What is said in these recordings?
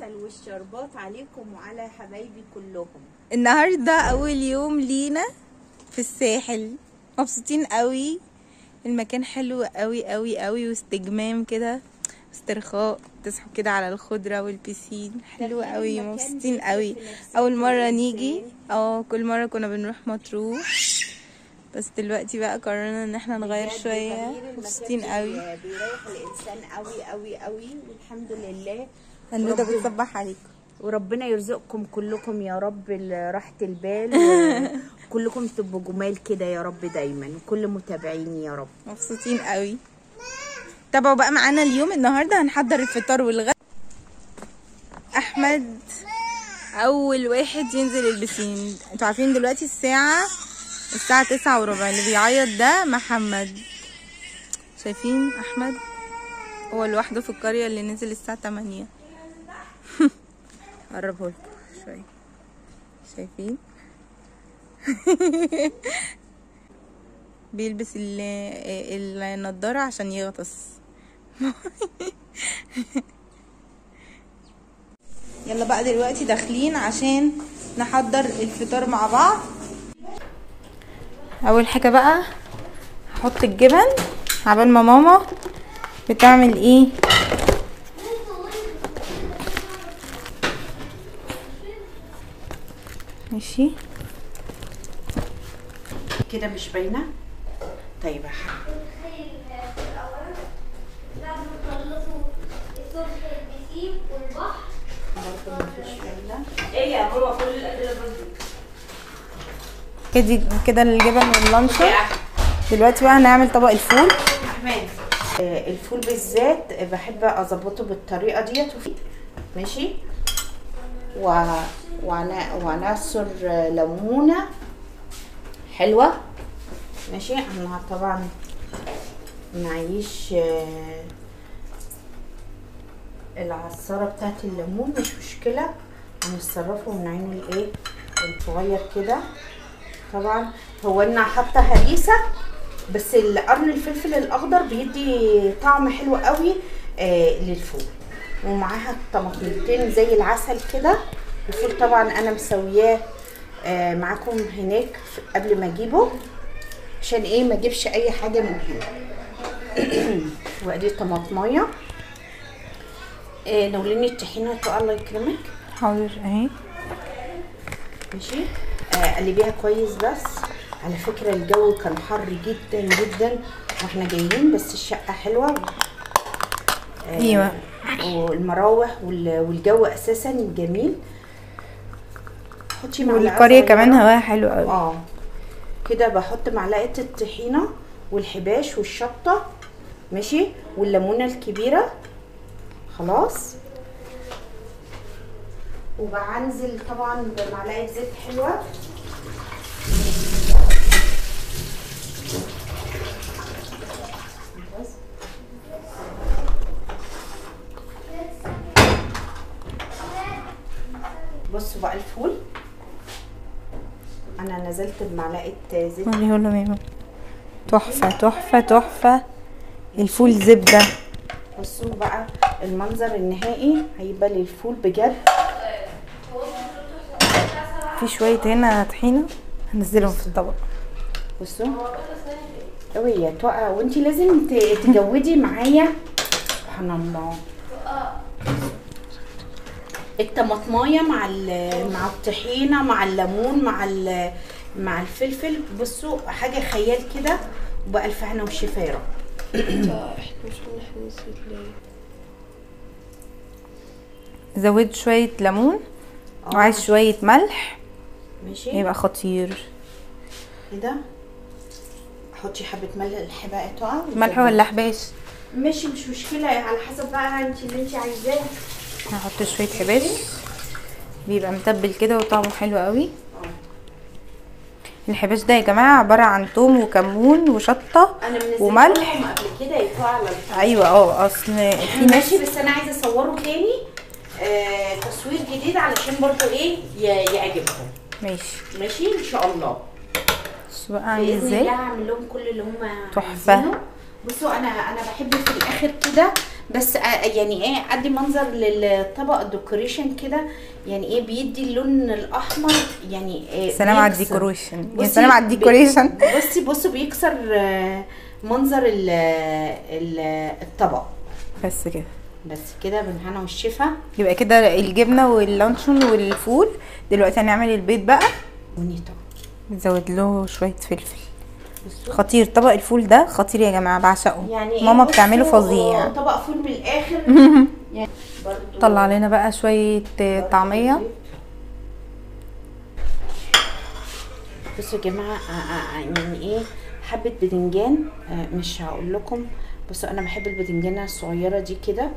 العسل والشربات عليكم وعلى حبايبي كلهم. النهارده أول يوم لينا في الساحل. مبسوطين قوي. المكان حلو قوي قوي قوي واستجمام كده استرخاء تصحوا كده على الخضرة والبيسين حلو قوي مكان مبسوطين قوي. أول مرة. نيجي. آه كل مرة كنا بنروح مطروح. بس دلوقتي بقى قررنا إن إحنا نغير شوية. مبسوطين قوي. بيريح الإنسان قوي قوي قوي. والحمد لله ربنا- بتصبح عليكم وربنا يرزقكم كلكم يا رب راحة البال. وكلكم تبقوا جمال كده يا رب دايما كل متابعيني يا رب. مبسوطين قوي. تابعوا بقى معانا اليوم النهارده هنحضر الفطار والغدا. أحمد أول واحد ينزل البسين. أنتوا عارفين دلوقتي الساعة الساعة تسعة وربع. اللي بيعيط ده محمد. شايفين أحمد؟ هو لوحده في القرية اللي نزل الساعة 8 قربه لكم شوية شايفين؟ بيلبس ال- النضارة عشان يغطس. يلا بقى دلوقتي داخلين عشان نحضر الفطار مع بعض. أول حاجة بقى هحط الجبن عبال ما ماما بتعمل إيه؟ ماشي. كده مش باينة؟ طيب يا مفيش باينة كده كده الجبن واللانشون دلوقتي بقى هنعمل طبق الفول. آه، الفول بالذات بحب أظبطه بالطريقة ديت. ماشي. وعناصر ليمونة. حلوة. ماشي. أنا طبعا معيش آه، العصارة بتاعت الليمون. مش مشكلة. هنتصرفه ونعينه الايه؟ الصغير كده. طبعا هو أنا حاطة هريسة بس القرن الفلفل الأخضر بيدي طعم حلو قوي آه للفول. ومعاها طماطمتين زي العسل كده. الفول طبعا أنا مسوياه آه معاكم هناك قبل ما أجيبه عشان إيه ما أجيبش أي حاجة من هنا. وأدي طماطماية. آه نوليني الطحينة تو الله يكرمك. حاضر أهي. ماشي. آه قلبيها كويس بس. على فكرة الجو كان حر جدا جدا وإحنا جايين بس الشقة حلوة. آه أيوه. والمراوح وال- والجو أساسا جميل. حطي معلقة والقرية صغيرة. كمان هواها حلو قوي آه. كده بحط معلقة الطحينة والحباش والشطة ماشي؟ والليمونة الكبيرة. خلاص. وبعنزل طبعا بمعلقة زيت حلوة بس. بصوا بقى الفول أنا نزلت بمعلقة زيت. وريه يا ماما. تحفة تحفة تحفة. الفول زبدة. بصوا بقى المنظر النهائي هيبقى للفول بجد. في شوية هنا طحينة هنزلهم في الطبق. بصوا. قوي يا تقع. وانتي لازم تجودي معايا. سبحان الله. الطماطماية مع مع الطحينة مع الليمون مع مع الفلفل بصوا حاجة خيال كده وبألف هنا وشفا يا رب زود شوية ليمون وعايز شوية ملح. ماشي. يبقى خطير. كده. حطي حبة ملح بقى تقع. ملح ولا حباش ماشي مش مشكلة. على حسب بقى انت اللي انت عايزاه. هحط شوية حباش بيبقى متبل كده وطعمه حلو قوي. الحباش ده يا جماعة عبارة عن توم وكمون منزلت وملح. قبل كده يطلع على الفيس. أيوه أه أصل في ماشي. بس أنا عايزة أصوره تاني. آه تصوير جديد علشان برضو إيه ي- يعجبهم ماشي. ماشي؟ إن شاء الله. بص بقى عامل إزاي؟ هعمل لهم كل اللي هم. عايزينه. بصوا أنا أنا بحب في الآخر كده بس آه، يعني إيه أدي منظر للطبق ال decoration كده. يعني إيه بيدي اللون الأحمر يعني إيه سلام على. ال decoration. يا بصي سلام على ال decoration. بصي بصوا بيكسر آه، منظر ال ال الطبق. بس كده. بس كده بالهنا والشفا. يبقى كده الجبنة واللانشون والفول. دلوقتي هنعمل البيض بقى. ونيتا نزود له شوية فلفل. بصوا خطير. طبق الفول ده خطير يا جماعة بعشقه. يعني إيه؟ ماما بصوا، بتعمله فظيع طبق فول من الآخر يعني طلع لنا بقى شوية طعمية. بصوا يا جماعة آه، آه، آه، يعني إيه؟ حبة بدنجان مش هقول لكم. بصوا أنا بحب البدنجانه الصغيرة دي كده.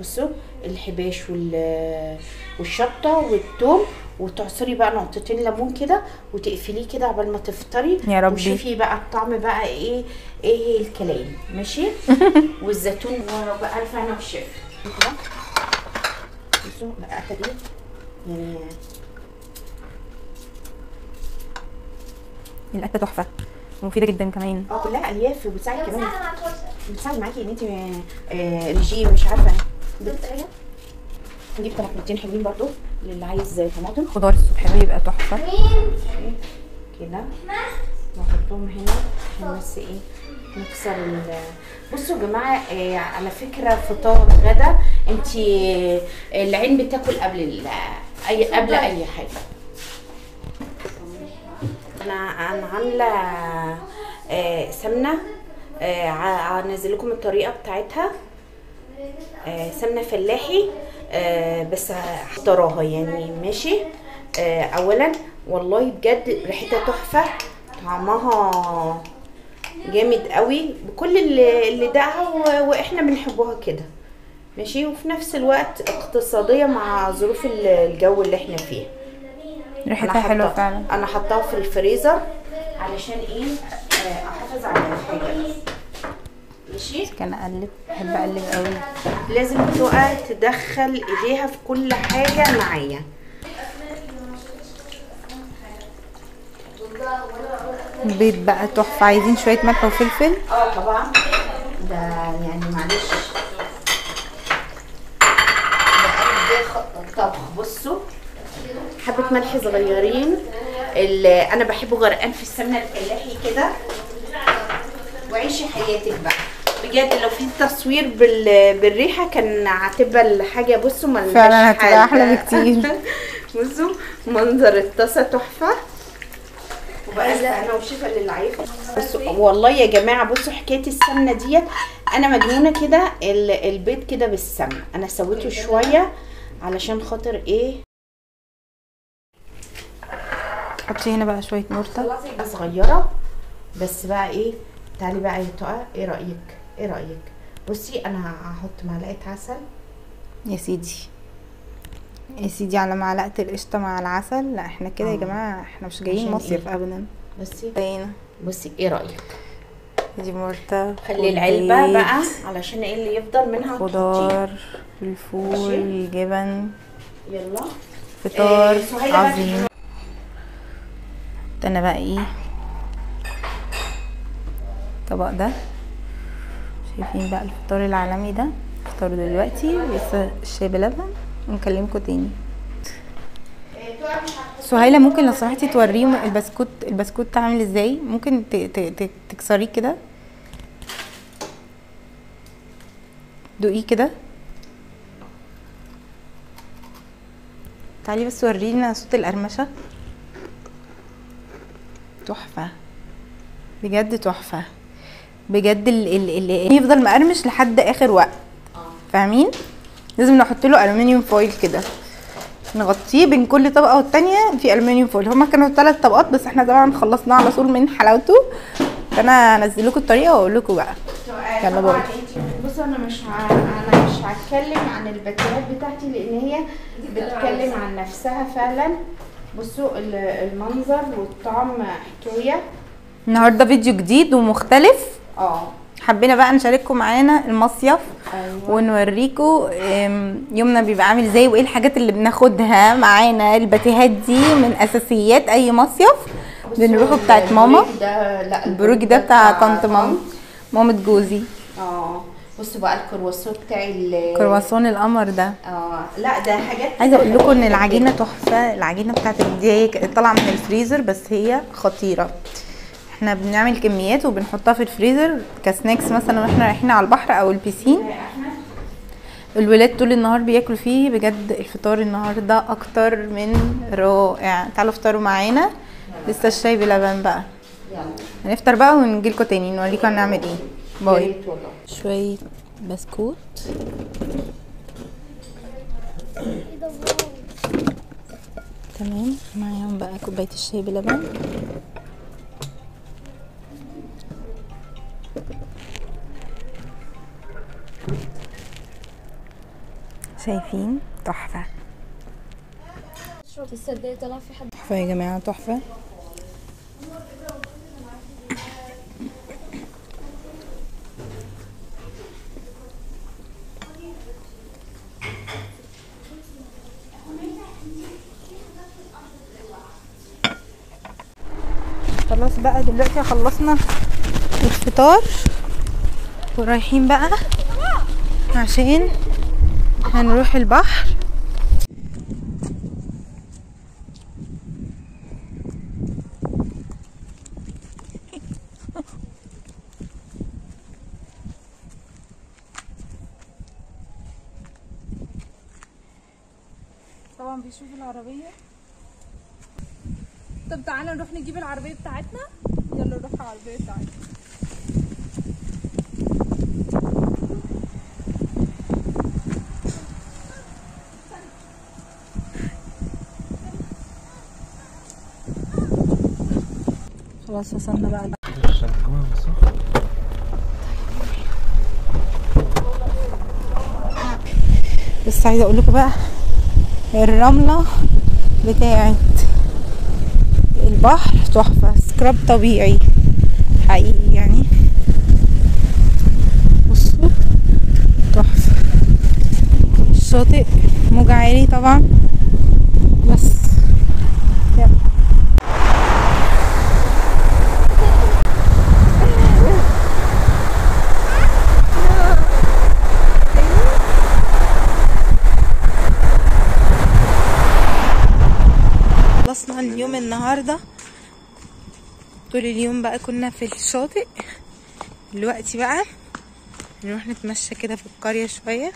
بصوا الحباش وال والشطة والثوم وتعصري بقى نقطتين ليمون كده وتقفليه كده قبل ما تفطري. يا ربي. وشوفي بقى الطعم بقى إيه إيه الكلام. ماشي؟ والزيتون وبقى الف أنا والشيف كده بصوا بقى دي يعني الأكلة تحفة. ومفيدة جدا كمان. آه كلها الياف وبتساعد كمان. بتساعد معاكي. ان انت آه، رجيم مش عارفة. نجيب طماطمتين حلوين برضو للي عايز طماطم. خضار الصبح بيبقى تحفة؟ كده. نحطهم هنا. عشان بس إيه نكسر ال. بصوا يا جماعة آه على فكرة فطار غدا انت العين بتاكل قبل ال- أي قبل أي حاجة. أنا أنا عاملة آه سمنة آه ع- هنزل لكم الطريقة بتاعتها. آه سمنة فلاحي آه بس هختارها يعني ماشي؟ آه اولا والله بجد ريحتها تحفة طعمها جامد قوي بكل اللي, اللي دقها وإحنا بنحبوها كده ماشي؟ وفي نفس الوقت اقتصادية مع ظروف ال- الجو اللي إحنا فيه. ريحتها حلوة فعلا. أنا حطاها في الفريزر علشان إيه؟ كان أقلب بحب أقلب قوي لازم تقى تدخل إيديها في كل حاجة معايا. البيض بقى تحفة. عايزين شوية ملح وفلفل؟ آه طبعا. ده يعني معلش. طبخ. بصوا حبة ملح صغيرين. اللي أنا بحبه غرقان في السمنة الفلاحي كده. وعيشي حياتك بقى. بجد لو في تصوير بال... بالريحة كان هتبقى الحاجة بصوا ملهاش فعلا هتبقى حل. أحلى بكتير. بصوا منظر الطاسة تحفة. وبقى أنا وشيفا اللي عايزة. بصوا والله يا جماعة بصوا حكاية السمنة ديت. أنا مجنونة كده ال- البيض كده بالسمنه أنا سويته شوية علشان خاطر إيه؟ حطي هنا بقى شوية مرتة صغيرة. بس بقى إيه؟ تعالي بقى يا تقى إيه رأيك؟ إيه رأيك؟ بصي أنا هحط معلقة عسل. يا سيدي. يا سيدي على معلقة القشطة مع العسل. لا إحنا كده يا آه. جماعة إحنا مش جايين مصيف إيه؟ ابدا. بصي. باينه بصي إيه رأيك؟ دي مرتة خلي العلبة بقى علشان إيه اللي يفضل منها. خضار الفول جبن يلا. فطار إيه، عظيم. أنا بقى إيه؟ الطبق ده. شايفين بقى الفطار العالمي ده فطار دلوقتي لسه الشاي بلبن ونكلمكم تاني. سهيلة ممكن لو سمحتي توريهم البسكوت البسكوت عامل إزاي؟ ممكن تكسريه كده. دوقيه كده. تعالي بس ورينا صوت القرمشة. تحفة. بجد تحفة. بجد ال ال ال يفضل مقرمش لحد آخر وقت. فاهمين؟ لازم نحط له الومنيوم فويل كده. نغطيه بين كل طبقة والتانية في الومنيوم فويل. هما كانوا ثلاث طبقات بس إحنا طبعا خلصناه على طول من حلاوته. فأنا هنزل لكم الطريقة وأقول لكم بقى. يلا باي. بصوا أنا مش ه... أنا مش هتكلم عن الباتيهات بتاعتي لأن هي بتتكلم عن نفسها فعلا. بصوا ال- المنظر والطعم حكايه النهارده فيديو جديد ومختلف. آه. حبينا بقى نشارككم معانا المصيف أيوه. ونوريكم يومنا بيبقى عامل إزاي وايه الحاجات اللي بناخدها معانا. الباتيهات دي من أساسيات أي مصيف. بنروحوا بصوا بتاعت ماما. البروج ده لا البروج ده بتاع طنط ماما. مامة جوزي آه. بصوا بقى الكرواسون بتاعي ال- كرواسون القمر ده. آه. لا ده حاجات عايزة أقول لكم إن. العجينة تحفة. العجينة بتاعت دي طالعة من الفريزر بس هي خطيرة. إحنا بنعمل كميات وبنحطها في الفريزر ك snacks مثلا وإحنا رايحين على البحر أو ال piscine. الولاد طول النهار بياكلوا فيه. بجد الفطار النهارده أكتر من رائع. تعالوا افطروا معانا. لسه الشاي بلبن بقى. هنفطر بقى ونجيلكوا تاني. نوريكم هنعمل إيه. باي. شوية بسكوت. تمام. معاهم بقى كوباية الشاي بلبن. شايفين؟ تحفة. تحفة يا جماعة تحفة. خلاص بقى دلوقتي خلصنا الفطار. ورايحين بقى عشان هنروح البحر. طبعا بيشوفوا العربية. طب تعالى نروح نجيب العربية بتاعتنا. يلا نروح العربية بتاعتنا. خلاص وصلنا بقى بس عايزة أقول لكم بقى الرملة بتاعت البحر تحفة سكراب طبيعي حقيقي يعني. بصوا تحفة. الشاطئ موج عالي طبعا بس يلا خلصنا اليوم النهارده. طول اليوم بقى كنا في الشاطئ. دلوقتي بقى نروح نتمشى كده في القرية شوية.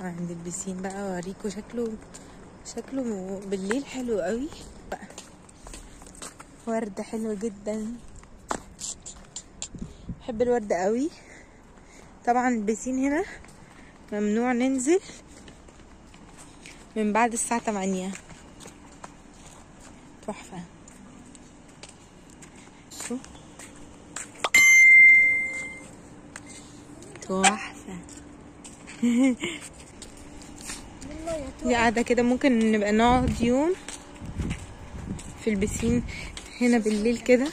عند البسين بقى اوريكم شكله شكله بالليل حلو قوي. بقى ورد حلو جدا. بحب الورد قوي. طبعا البسين هنا ممنوع ننزل من بعد الساعة 8 تحفة. تحفة دي قاعدة كده ممكن نبقى نقعد يوم في البسين هنا بالليل كده.